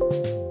you